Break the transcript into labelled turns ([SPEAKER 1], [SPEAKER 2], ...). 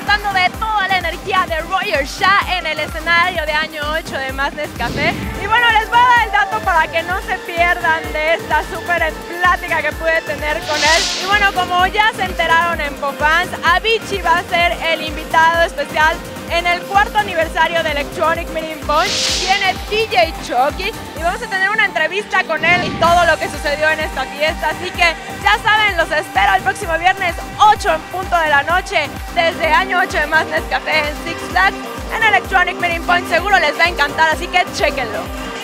[SPEAKER 1] disfrutando de toda la energía de Roger Shah en el escenario de año 8 de Más Nescafé. Y bueno, les voy a dar el dato para que no se pierdan de esta súper plática que pude tener con él. Y bueno, como ya se enteraron en Pofans, Avicii va a ser el invitado especial en el cuarto aniversario de Electronic Meeting Point. Viene DJ Chucky y vamos a tener una entrevista con él y todo lo que sucedió en esta fiesta. Así que ya saben, los espero el próximo viernes 8 en punto de la noche desde año 8 de Más Café en Six Flags en Electronic Meeting Point. Seguro les va a encantar, así que chequenlo.